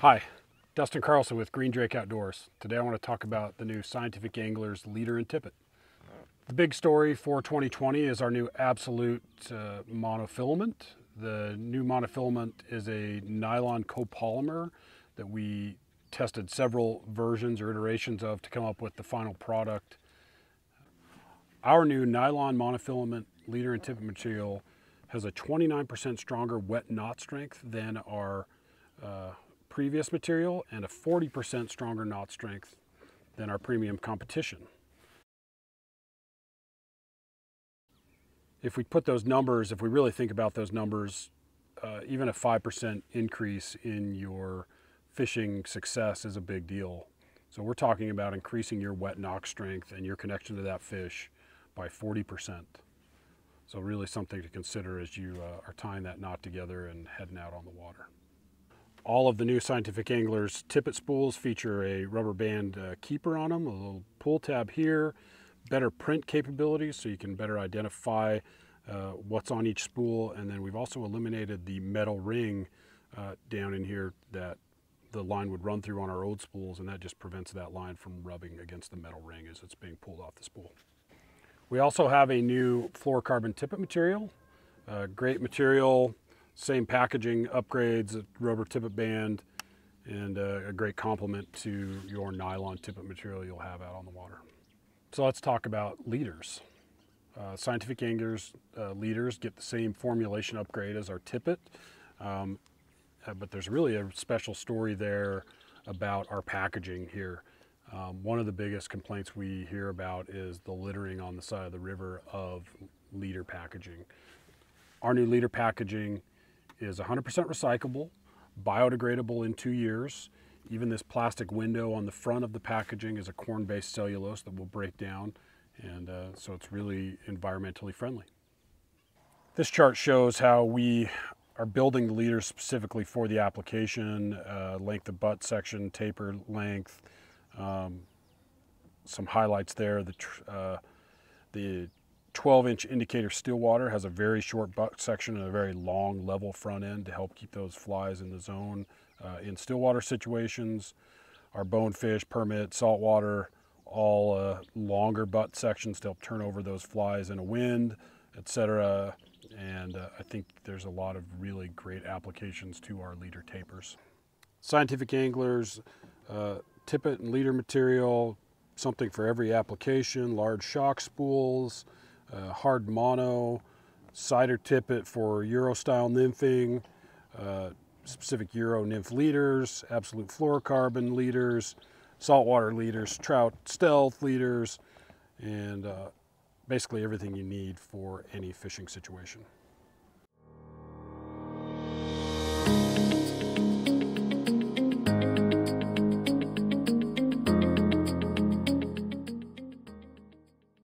Hi, Dustin Carlson with Green Drake Outdoors. Today I want to talk about the new Scientific Anglers leader and tippet. The big story for 2020 is our new Absolute uh, monofilament. The new monofilament is a nylon copolymer that we tested several versions or iterations of to come up with the final product. Our new nylon monofilament leader and tippet material has a 29% stronger wet knot strength than our uh, previous material and a 40% stronger knot strength than our premium competition. If we put those numbers, if we really think about those numbers, uh, even a 5% increase in your fishing success is a big deal. So we're talking about increasing your wet knot strength and your connection to that fish by 40%. So really something to consider as you uh, are tying that knot together and heading out on the water. All of the new Scientific Anglers tippet spools feature a rubber band uh, keeper on them, a little pull tab here, better print capabilities so you can better identify uh, what's on each spool. And then we've also eliminated the metal ring uh, down in here that the line would run through on our old spools and that just prevents that line from rubbing against the metal ring as it's being pulled off the spool. We also have a new fluorocarbon tippet material. Uh, great material, same packaging, upgrades, a rubber tippet band, and uh, a great complement to your nylon tippet material you'll have out on the water. So let's talk about leaders. Uh, scientific anglers uh, leaders get the same formulation upgrade as our tippet, um, uh, but there's really a special story there about our packaging here. Um, one of the biggest complaints we hear about is the littering on the side of the river of leader packaging. Our new leader packaging is 100% recyclable, biodegradable in two years. Even this plastic window on the front of the packaging is a corn-based cellulose that will break down, and uh, so it's really environmentally friendly. This chart shows how we are building the leaders specifically for the application, uh, length of butt section, taper length, um, some highlights there. The, uh, the 12 inch indicator Stillwater has a very short butt section and a very long level front end to help keep those flies in the zone uh, in stillwater situations. Our bonefish, permit, saltwater, all uh, longer butt sections to help turn over those flies in a wind, etc. And uh, I think there's a lot of really great applications to our leader tapers. Scientific anglers, uh, tippet and leader material, something for every application, large shock spools, uh, hard mono, sighter tippet for Euro style nymphing, uh, specific Euro nymph leaders, absolute fluorocarbon leaders, saltwater leaders, trout stealth leaders, and uh, basically everything you need for any fishing situation.